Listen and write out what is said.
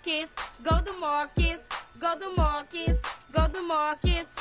market, go to market, go to market, go to market.